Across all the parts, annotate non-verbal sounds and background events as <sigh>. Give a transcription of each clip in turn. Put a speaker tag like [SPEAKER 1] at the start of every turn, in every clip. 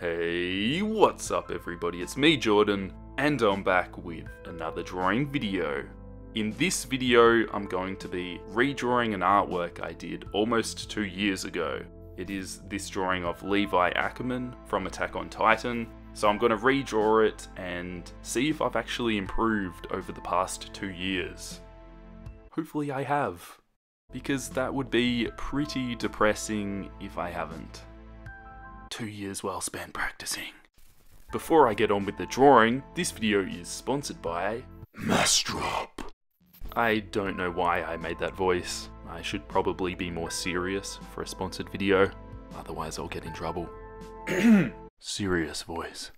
[SPEAKER 1] Hey, what's up everybody? It's me, Jordan, and I'm back with another drawing video. In this video, I'm going to be redrawing an artwork I did almost two years ago. It is this drawing of Levi Ackerman from Attack on Titan, so I'm going to redraw it and see if I've actually improved over the past two years. Hopefully I have, because that would be pretty depressing if I haven't. Two years well spent practicing. Before I get on with the drawing, this video is sponsored by Massdrop. I don't know why I made that voice. I should probably be more serious for a sponsored video, otherwise I'll get in trouble. <clears throat> serious voice.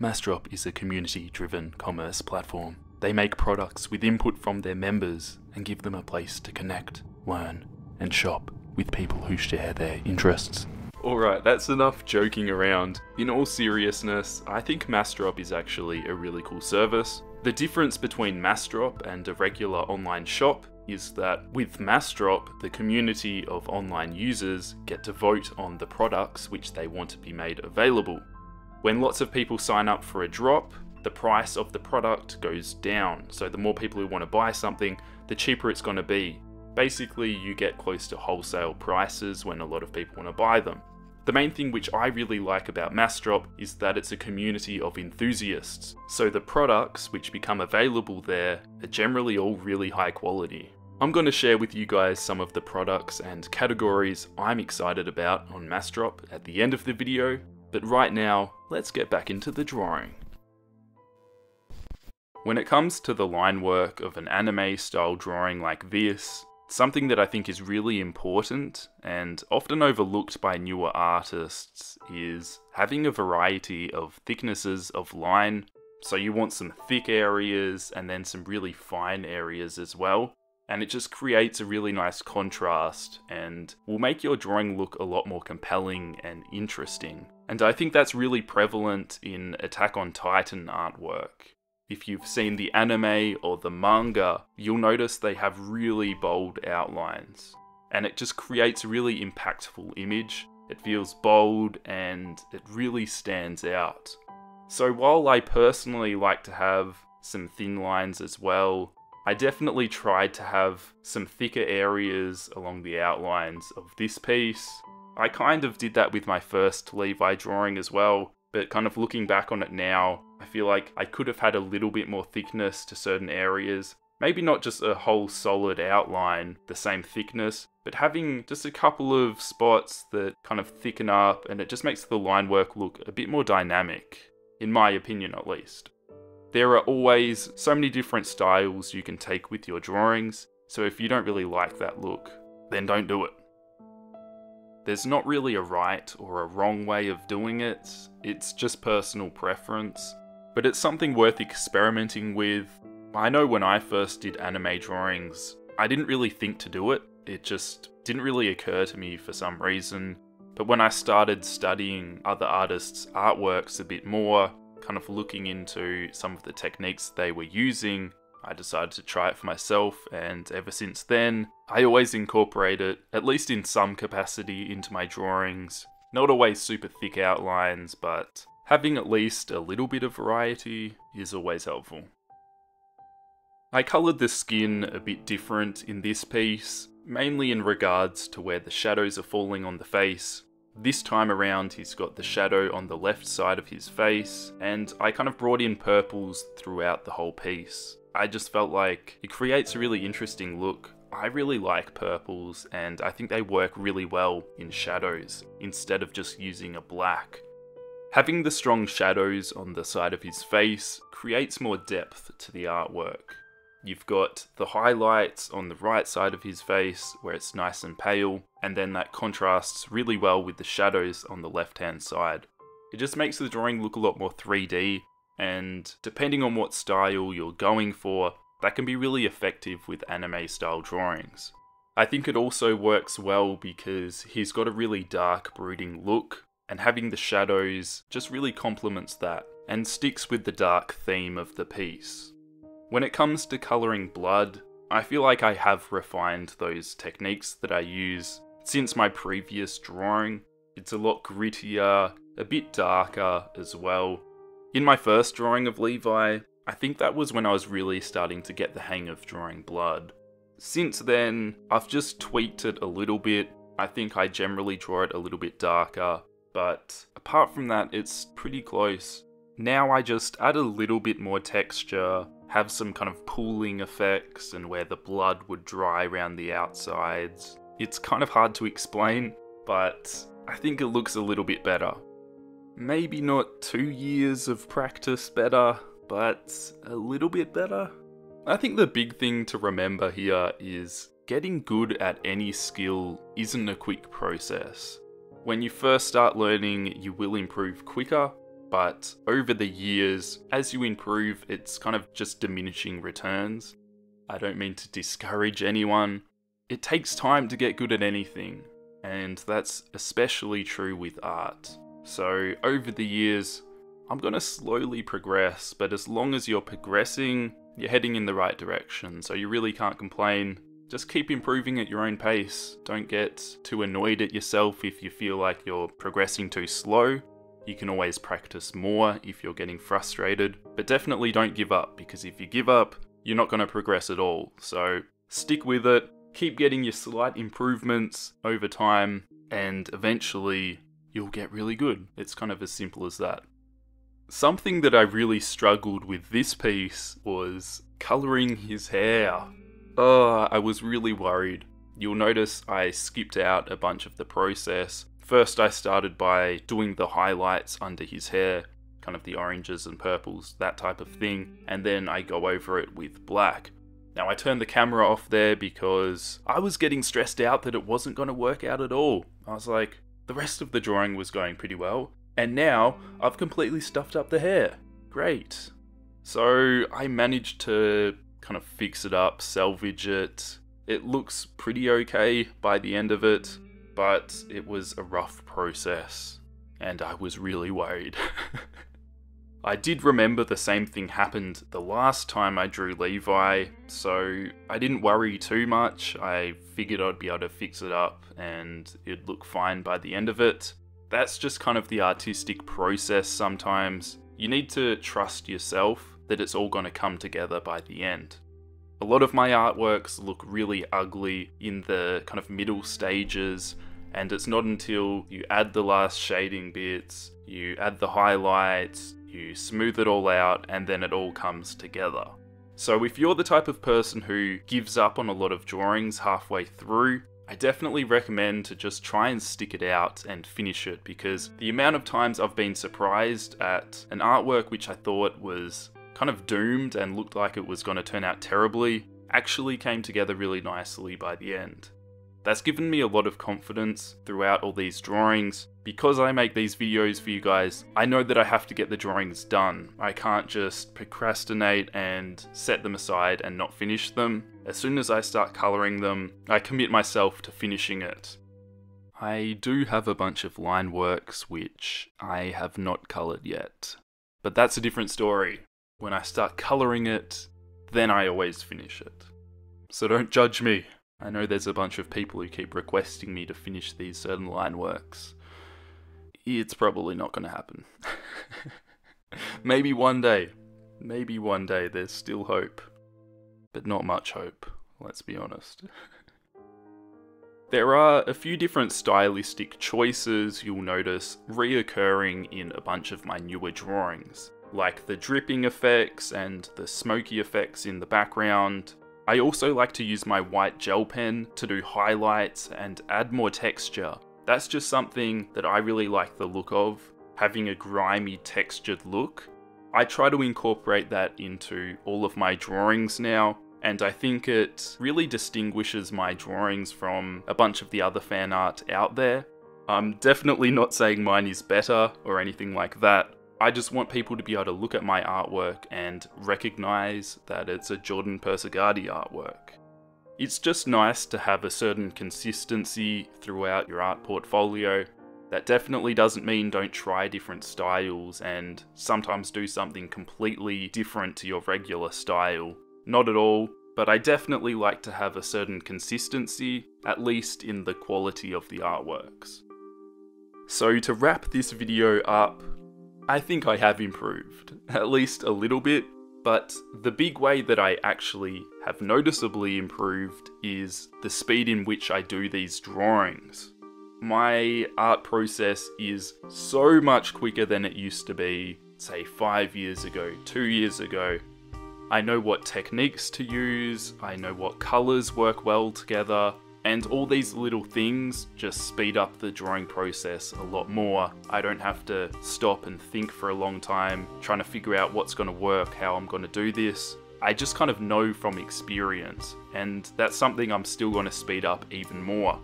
[SPEAKER 1] Massdrop is a community driven commerce platform. They make products with input from their members and give them a place to connect, learn, and shop with people who share their interests. Alright, that's enough joking around. In all seriousness, I think Massdrop is actually a really cool service. The difference between Massdrop and a regular online shop is that with Massdrop, the community of online users get to vote on the products which they want to be made available. When lots of people sign up for a drop, the price of the product goes down. So the more people who want to buy something, the cheaper it's going to be. Basically, you get close to wholesale prices when a lot of people want to buy them. The main thing which I really like about Massdrop is that it's a community of enthusiasts, so the products which become available there are generally all really high quality. I'm going to share with you guys some of the products and categories I'm excited about on Massdrop at the end of the video, but right now, let's get back into the drawing. When it comes to the line work of an anime style drawing like this, something that I think is really important and often overlooked by newer artists is having a variety of thicknesses of line. So you want some thick areas and then some really fine areas as well. And it just creates a really nice contrast and will make your drawing look a lot more compelling and interesting. And I think that's really prevalent in Attack on Titan artwork. If you've seen the anime or the manga, you'll notice they have really bold outlines. And it just creates a really impactful image. It feels bold and it really stands out. So while I personally like to have some thin lines as well, I definitely tried to have some thicker areas along the outlines of this piece. I kind of did that with my first Levi drawing as well, but kind of looking back on it now, I feel like I could have had a little bit more thickness to certain areas. Maybe not just a whole solid outline, the same thickness, but having just a couple of spots that kind of thicken up and it just makes the line work look a bit more dynamic, in my opinion at least. There are always so many different styles you can take with your drawings, so if you don't really like that look, then don't do it. There's not really a right or a wrong way of doing it, it's just personal preference, but it's something worth experimenting with. I know when I first did anime drawings, I didn't really think to do it, it just didn't really occur to me for some reason. But when I started studying other artists' artworks a bit more, kind of looking into some of the techniques they were using, I decided to try it for myself, and ever since then, I always incorporate it, at least in some capacity, into my drawings. Not always super thick outlines, but having at least a little bit of variety is always helpful. I coloured the skin a bit different in this piece, mainly in regards to where the shadows are falling on the face. This time around he's got the shadow on the left side of his face, and I kind of brought in purples throughout the whole piece. I just felt like it creates a really interesting look. I really like purples and I think they work really well in shadows instead of just using a black. Having the strong shadows on the side of his face creates more depth to the artwork. You've got the highlights on the right side of his face where it's nice and pale, and then that contrasts really well with the shadows on the left hand side. It just makes the drawing look a lot more 3D and depending on what style you're going for, that can be really effective with anime style drawings. I think it also works well because he's got a really dark, brooding look, and having the shadows just really complements that and sticks with the dark theme of the piece. When it comes to colouring blood, I feel like I have refined those techniques that I use since my previous drawing. It's a lot grittier, a bit darker as well. In my first drawing of Levi, I think that was when I was really starting to get the hang of drawing blood. Since then, I've just tweaked it a little bit. I think I generally draw it a little bit darker, but apart from that, it's pretty close. Now I just add a little bit more texture, have some kind of pooling effects and where the blood would dry around the outsides. It's kind of hard to explain, but I think it looks a little bit better. Maybe not two years of practice better, but a little bit better. I think the big thing to remember here is getting good at any skill isn't a quick process. When you first start learning, you will improve quicker, but over the years, as you improve, it's kind of just diminishing returns. I don't mean to discourage anyone. It takes time to get good at anything, and that's especially true with art. So, over the years, I'm going to slowly progress, but as long as you're progressing, you're heading in the right direction, so you really can't complain. Just keep improving at your own pace. Don't get too annoyed at yourself if you feel like you're progressing too slow. You can always practice more if you're getting frustrated, but definitely don't give up because if you give up, you're not going to progress at all. So stick with it, keep getting your slight improvements over time, and eventually you'll get really good. It's kind of as simple as that. Something that I really struggled with this piece was colouring his hair. Oh, I was really worried. You'll notice I skipped out a bunch of the process. First, I started by doing the highlights under his hair, kind of the oranges and purples, that type of thing, and then I go over it with black. Now, I turned the camera off there because I was getting stressed out that it wasn't going to work out at all. I was like, the rest of the drawing was going pretty well, and now I've completely stuffed up the hair. Great. So I managed to kind of fix it up, salvage it. It looks pretty okay by the end of it, but it was a rough process, and I was really worried. <laughs> I did remember the same thing happened the last time I drew Levi, so I didn't worry too much. I figured I'd be able to fix it up and it'd look fine by the end of it. That's just kind of the artistic process sometimes. You need to trust yourself that it's all going to come together by the end. A lot of my artworks look really ugly in the kind of middle stages, and it's not until you add the last shading bits, you add the highlights, you smooth it all out, and then it all comes together. So if you're the type of person who gives up on a lot of drawings halfway through, I definitely recommend to just try and stick it out and finish it because the amount of times I've been surprised at an artwork which I thought was kind of doomed and looked like it was going to turn out terribly actually came together really nicely by the end. That's given me a lot of confidence throughout all these drawings. Because I make these videos for you guys, I know that I have to get the drawings done. I can't just procrastinate and set them aside and not finish them. As soon as I start colouring them, I commit myself to finishing it. I do have a bunch of line works which I have not coloured yet. But that's a different story. When I start colouring it, then I always finish it. So don't judge me. I know there's a bunch of people who keep requesting me to finish these certain line works. It's probably not going to happen. <laughs> Maybe one day. Maybe one day there's still hope. But not much hope, let's be honest. <laughs> There are a few different stylistic choices you'll notice reoccurring in a bunch of my newer drawings, like the dripping effects and the smoky effects in the background, I also like to use my white gel pen to do highlights and add more texture. That's just something that I really like the look of, having a grimy textured look. I try to incorporate that into all of my drawings now, and I think it really distinguishes my drawings from a bunch of the other fan art out there. I'm definitely not saying mine is better or anything like that, I just want people to be able to look at my artwork and recognize that it's a Jordan Persegati artwork. It's just nice to have a certain consistency throughout your art portfolio. That definitely doesn't mean don't try different styles and sometimes do something completely different to your regular style. Not at all, but I definitely like to have a certain consistency, at least in the quality of the artworks. So to wrap this video up, I think I have improved, <laughs> at least a little bit, but the big way that I actually have noticeably improved is the speed in which I do these drawings. My art process is so much quicker than it used to be, say five years ago, two years ago. I know what techniques to use, I know what colours work well together, and all these little things just speed up the drawing process a lot more. I don't have to stop and think for a long time trying to figure out what's going to work, how I'm going to do this. I just kind of know from experience, and that's something I'm still going to speed up even more.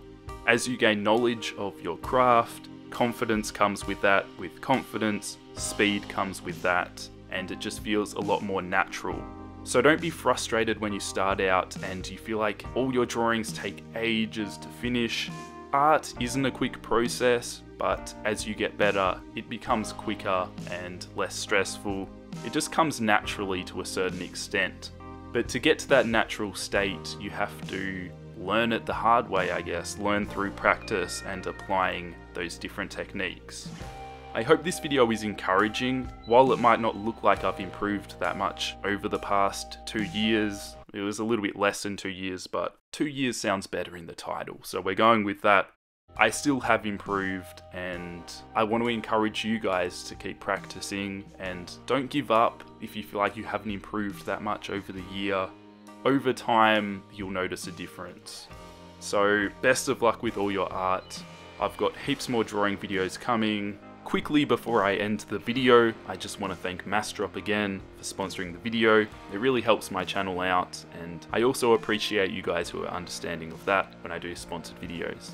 [SPEAKER 1] As you gain knowledge of your craft, confidence comes with that. With confidence, speed comes with that, and it just feels a lot more natural so don't be frustrated when you start out and you feel like all your drawings take ages to finish. Art isn't a quick process, but as you get better, it becomes quicker and less stressful. It just comes naturally to a certain extent. But to get to that natural state, you have to learn it the hard way, I guess. Learn through practice and applying those different techniques. I hope this video is encouraging. While it might not look like I've improved that much over the past two years, it was a little bit less than two years, but two years sounds better in the title, so we're going with that. I still have improved and I want to encourage you guys to keep practicing and don't give up if you feel like you haven't improved that much over the year. Over time, you'll notice a difference. So best of luck with all your art. I've got heaps more drawing videos coming, Quickly before I end the video, I just want to thank Massdrop again for sponsoring the video. It really helps my channel out and I also appreciate you guys who are understanding of that when I do sponsored videos.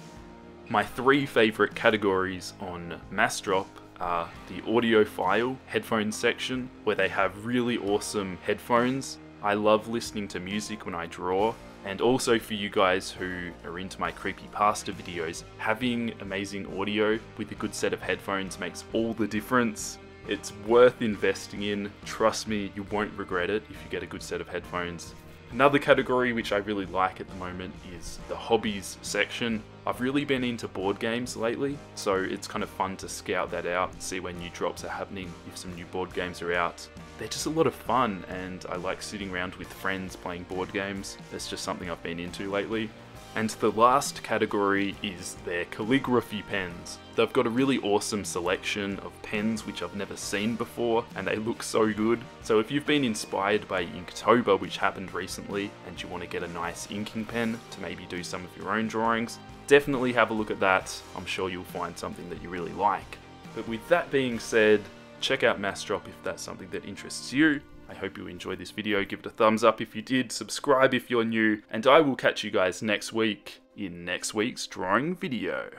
[SPEAKER 1] My three favourite categories on Massdrop are the audiophile headphones section where they have really awesome headphones. I love listening to music when I draw and also for you guys who are into my creepy pasta videos, having amazing audio with a good set of headphones makes all the difference. It's worth investing in. Trust me, you won't regret it if you get a good set of headphones. Another category which I really like at the moment is the hobbies section. I've really been into board games lately, so it's kind of fun to scout that out and see when new drops are happening, if some new board games are out. They're just a lot of fun, and I like sitting around with friends playing board games. That's just something I've been into lately. And the last category is their calligraphy pens. They've got a really awesome selection of pens which I've never seen before and they look so good. So if you've been inspired by Inktober which happened recently and you want to get a nice inking pen to maybe do some of your own drawings, definitely have a look at that. I'm sure you'll find something that you really like. But with that being said, check out Massdrop if that's something that interests you. I hope you enjoyed this video. Give it a thumbs up if you did, subscribe if you're new, and I will catch you guys next week in next week's drawing video.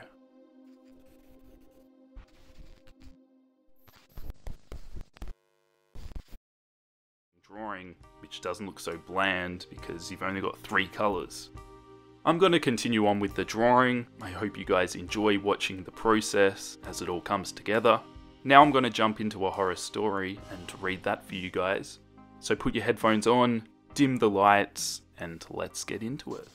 [SPEAKER 1] Drawing, which doesn't look so bland because you've only got three colours. I'm going to continue on with the drawing. I hope you guys enjoy watching the process as it all comes together. Now I'm going to jump into a horror story and read that for you guys. So put your headphones on, dim the lights, and let's get into it.